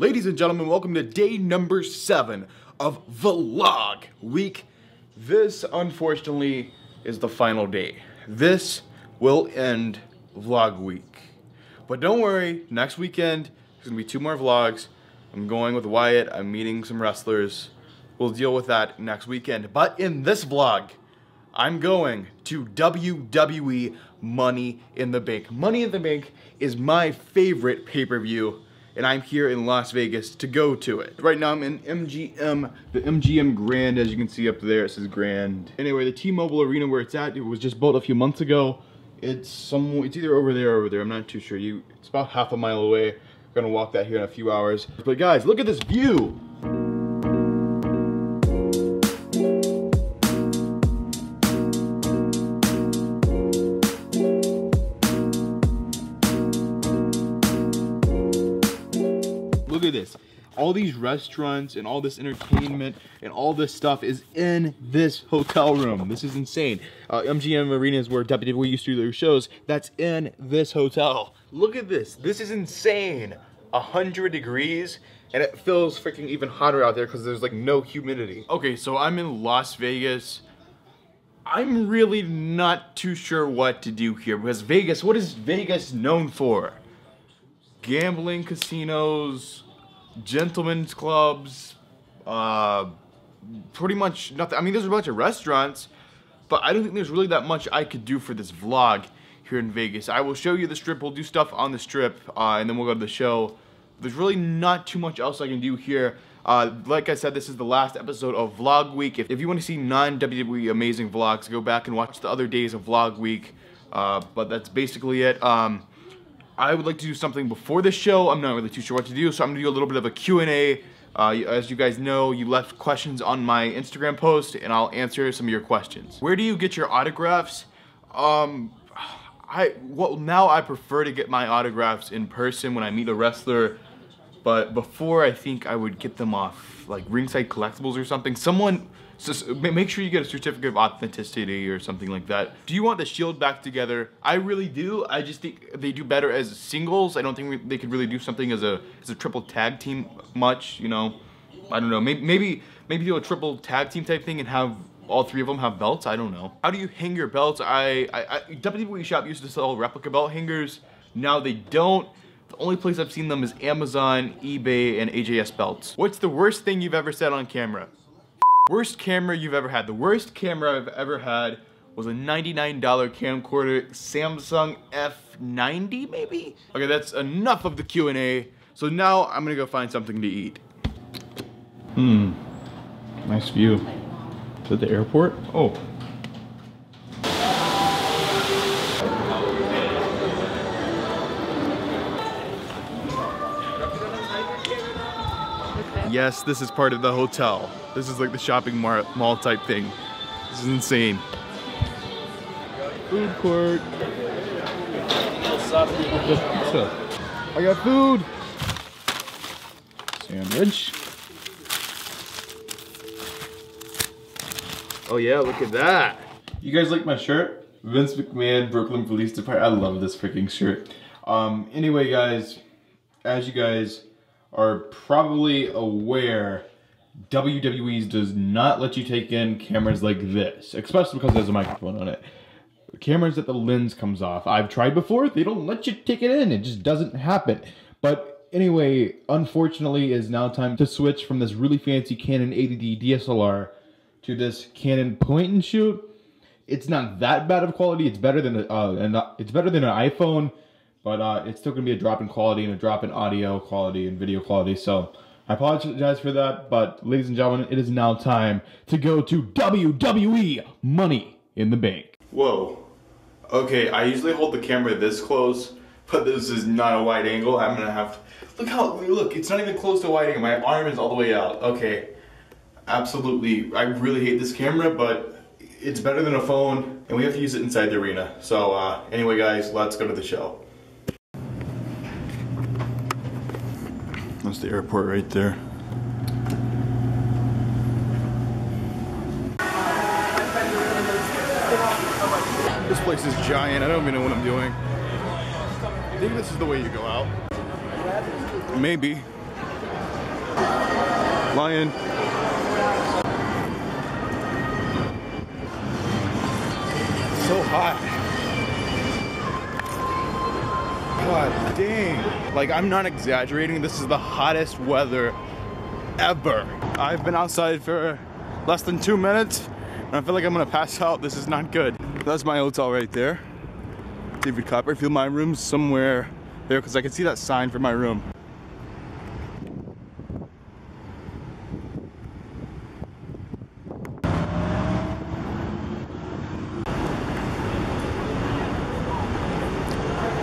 Ladies and gentlemen, welcome to day number seven of Vlog Week. This, unfortunately, is the final day. This will end Vlog Week. But don't worry, next weekend, there's gonna be two more vlogs. I'm going with Wyatt, I'm meeting some wrestlers. We'll deal with that next weekend. But in this vlog, I'm going to WWE Money in the Bank. Money in the Bank is my favorite pay-per-view and I'm here in Las Vegas to go to it. Right now I'm in MGM, the MGM Grand, as you can see up there, it says Grand. Anyway, the T-Mobile Arena where it's at, it was just built a few months ago. It's some, it's either over there or over there, I'm not too sure. You, It's about half a mile away. I'm gonna walk that here in a few hours. But guys, look at this view. At this. All these restaurants and all this entertainment and all this stuff is in this hotel room. This is insane. Uh, MGM Arena is where WWE used to do their shows. That's in this hotel. Look at this. This is insane. 100 degrees and it feels freaking even hotter out there because there's like no humidity. Okay, so I'm in Las Vegas. I'm really not too sure what to do here because Vegas, what is Vegas known for? Gambling casinos, gentlemen's clubs, uh, pretty much nothing. I mean, there's a bunch of restaurants, but I don't think there's really that much I could do for this vlog here in Vegas. I will show you the strip. We'll do stuff on the strip, uh, and then we'll go to the show. There's really not too much else I can do here. Uh, like I said, this is the last episode of Vlog Week. If, if you want to see non-WWE amazing vlogs, go back and watch the other days of Vlog Week. Uh, but that's basically it. Um, I would like to do something before the show. I'm not really too sure what to do, so I'm gonna do a little bit of a Q&A. Uh, as you guys know, you left questions on my Instagram post, and I'll answer some of your questions. Where do you get your autographs? Um, I well now I prefer to get my autographs in person when I meet a wrestler, but before I think I would get them off like Ringside Collectibles or something. Someone so make sure you get a certificate of authenticity or something like that. Do you want the Shield back together? I really do. I just think they do better as singles. I don't think they could really do something as a as a triple tag team much. You know, I don't know. Maybe maybe maybe do a triple tag team type thing and have all three of them have belts. I don't know. How do you hang your belts? I, I, I WWE Shop used to sell replica belt hangers. Now they don't. The only place I've seen them is Amazon, eBay, and AJS belts. What's the worst thing you've ever said on camera? Worst camera you've ever had. The worst camera I've ever had was a $99 camcorder Samsung F90 maybe? Okay, that's enough of the Q&A. So now I'm gonna go find something to eat. Hmm, nice view. Is that the airport? Oh. Yes, this is part of the hotel. This is like the shopping mall type thing. This is insane. Food court. I got food. Sandwich. Oh yeah, look at that. You guys like my shirt? Vince McMahon, Brooklyn Police Department. I love this freaking shirt. Um, anyway, guys, as you guys are probably aware, WWE does not let you take in cameras like this, especially because there's a microphone on it. Cameras that the lens comes off. I've tried before, they don't let you take it in. It just doesn't happen. But anyway, unfortunately, it's now time to switch from this really fancy Canon 80D DSLR to this Canon point and shoot. It's not that bad of quality. It's better than uh, an, it's better than an iPhone but uh, it's still going to be a drop in quality and a drop in audio quality and video quality. So I apologize for that, but ladies and gentlemen, it is now time to go to WWE Money in the Bank. Whoa. Okay, I usually hold the camera this close, but this is not a wide angle. I'm gonna have to, look how, look, it's not even close to a wide angle. My arm is all the way out. Okay, absolutely. I really hate this camera, but it's better than a phone, and we have to use it inside the arena. So uh, anyway, guys, let's go to the show. The airport right there. This place is giant. I don't even know what I'm doing. I think this is the way you go out. Maybe. Lion. So hot. God dang. Like, I'm not exaggerating. This is the hottest weather ever. I've been outside for less than two minutes and I feel like I'm gonna pass out. This is not good. That's my hotel right there. David Copperfield. My room's somewhere there because I can see that sign for my room.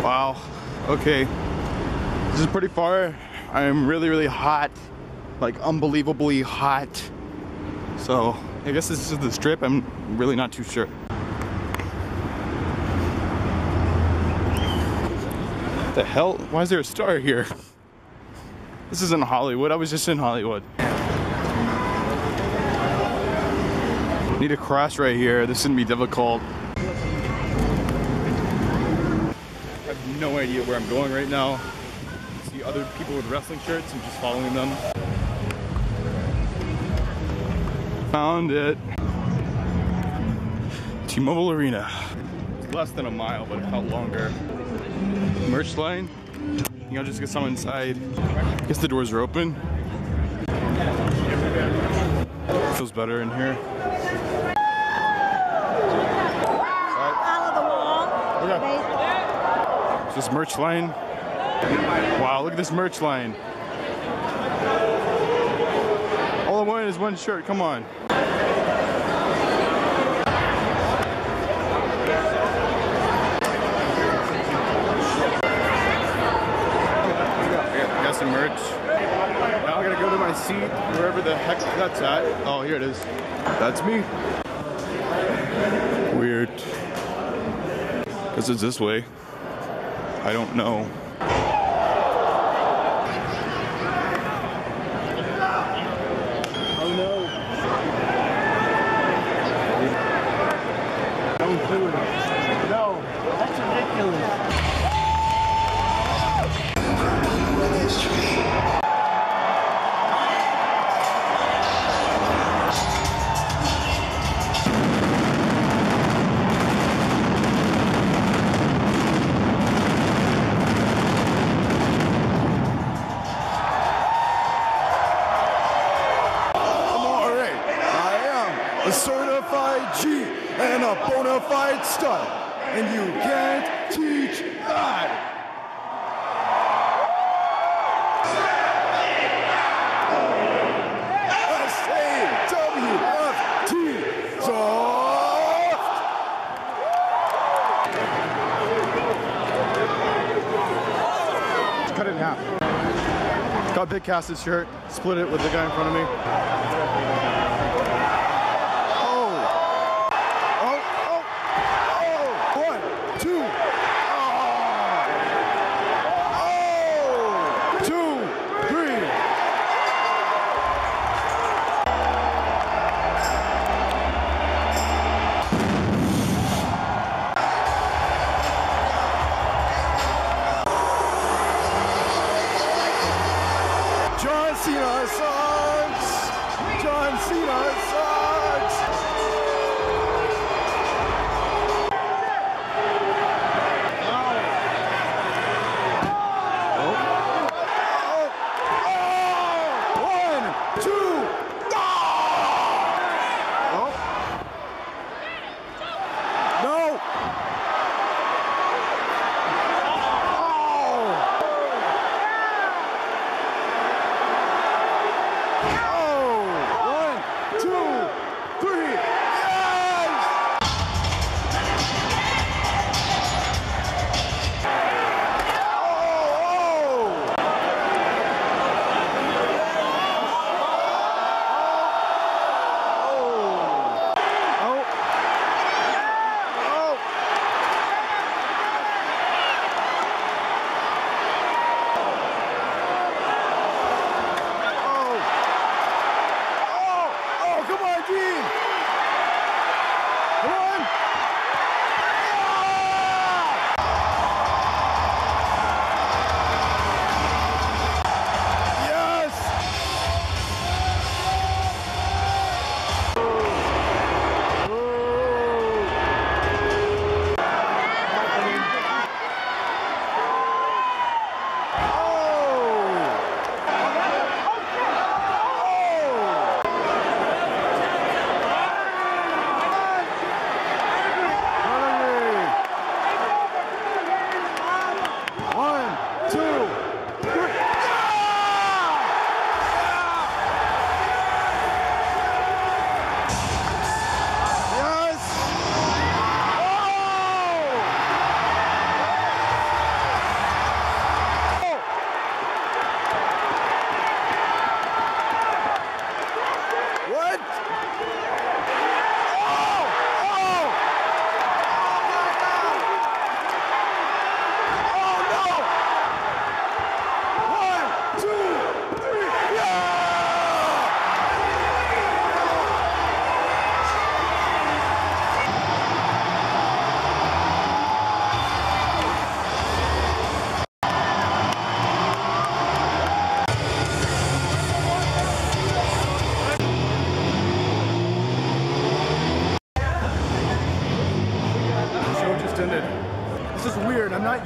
Wow. Okay. This is pretty far. I'm really, really hot. Like unbelievably hot. So I guess this is the strip. I'm really not too sure. What the hell? Why is there a star here? This isn't Hollywood. I was just in Hollywood. Need a cross right here. This shouldn't be difficult. I have no idea where I'm going right now. I see other people with wrestling shirts. I'm just following them. Found it. T-Mobile Arena. It's less than a mile, but it felt longer. Merch line. You know, just get someone inside. I guess the doors are open. Feels better in here. Follow the wall. Okay. Is this merch line? Wow, look at this merch line. All I want is one shirt, come on. Got some merch. Now I gotta go to my seat, wherever the heck that's at. Oh, here it is. That's me. Weird. This is this way. I don't know. Stud. And you can't teach that. Cut it in half. Got Big Cass's shirt, split it with the guy in front of me.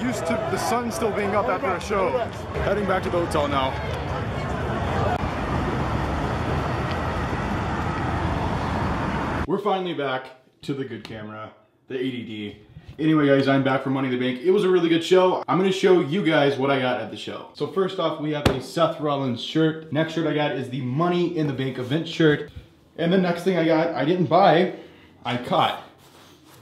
Used to the sun still being up after a show. Heading back to the hotel now. We're finally back to the good camera, the 80D. Anyway guys, I'm back from Money in the Bank. It was a really good show. I'm gonna show you guys what I got at the show. So first off, we have a Seth Rollins shirt. Next shirt I got is the Money in the Bank event shirt. And the next thing I got, I didn't buy, I caught.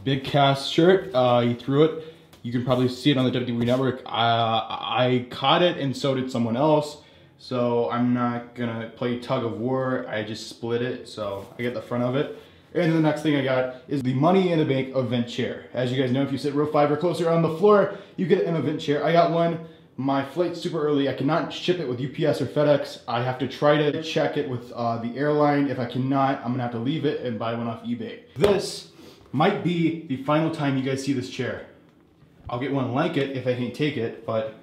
Big Cass shirt, uh, he threw it. You can probably see it on the WWE Network. Uh, I caught it and so did someone else. So I'm not gonna play tug of war. I just split it, so I get the front of it. And the next thing I got is the Money in the Bank event chair. As you guys know, if you sit row five or closer on the floor, you get an event chair. I got one. My flight's super early. I cannot ship it with UPS or FedEx. I have to try to check it with uh, the airline. If I cannot, I'm gonna have to leave it and buy one off eBay. This might be the final time you guys see this chair. I'll get one like it if I can take it, but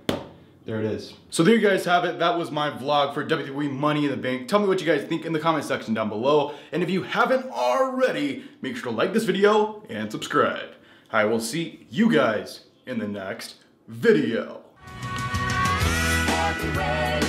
there it is. So there you guys have it. That was my vlog for WWE Money in the Bank. Tell me what you guys think in the comment section down below. And if you haven't already, make sure to like this video and subscribe. I will see you guys in the next video. Are you ready?